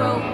rope.